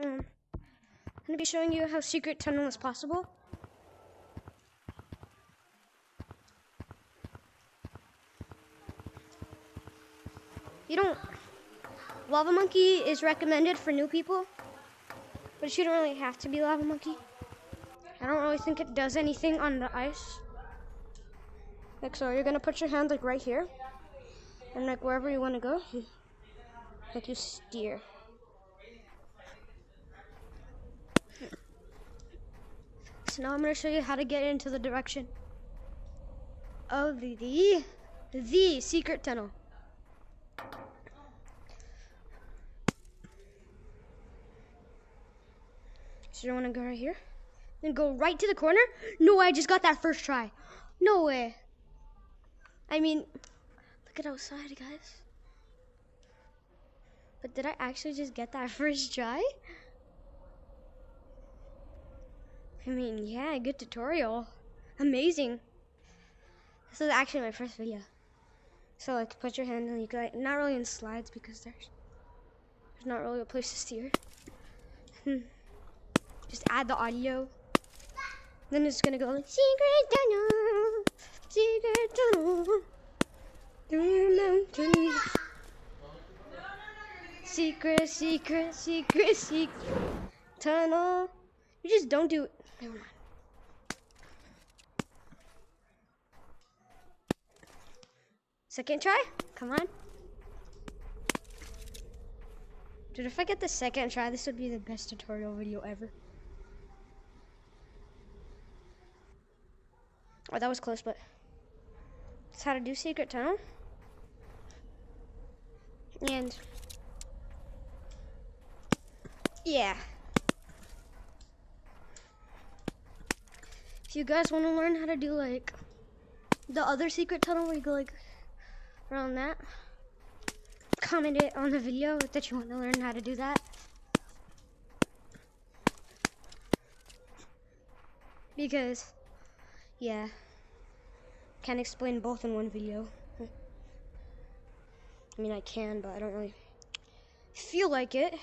Um, I'm gonna be showing you how secret tunnel is possible. You don't. Lava Monkey is recommended for new people, but you don't really have to be Lava Monkey. I don't really think it does anything on the ice. Like so, you're gonna put your hand like right here, and like wherever you want to go, like you steer. Now I'm gonna show you how to get into the direction of the the, the secret tunnel. So you want to go right here, then go right to the corner. No, way, I just got that first try. No way. I mean, look at outside, guys. But did I actually just get that first try? I mean, yeah, good tutorial. Amazing. This is actually my first video. So like put your hand in you like not really in slides because there's there's not really a place to steer. Hmm. Just add the audio. Then it's gonna go like secret tunnel, secret tunnel through mountains. Secret, secret, secret, secret tunnel. You just don't do it. Never mind. Second try? Come on. Dude, if I get the second try, this would be the best tutorial video ever. Oh, that was close, but it's how to do secret tunnel. And yeah. If you guys want to learn how to do like the other secret tunnel where you go like around that, comment it on the video that you want to learn how to do that. Because, yeah, can't explain both in one video. I mean, I can, but I don't really feel like it.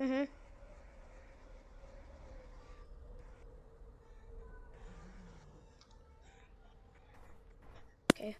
Mm-hmm. Okay.